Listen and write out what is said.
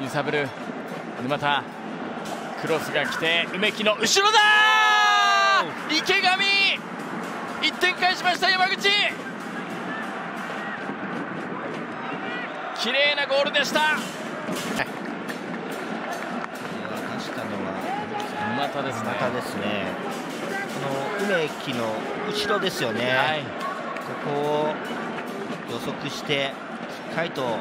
揺さぶる。沼田。クロスが来て梅木の後ろだ！池上！1点返しました山口！綺麗なゴールでした。渡したのは沼田ですね。またですね。この梅木の後ろですよね、はい。ここを予測してしっかりと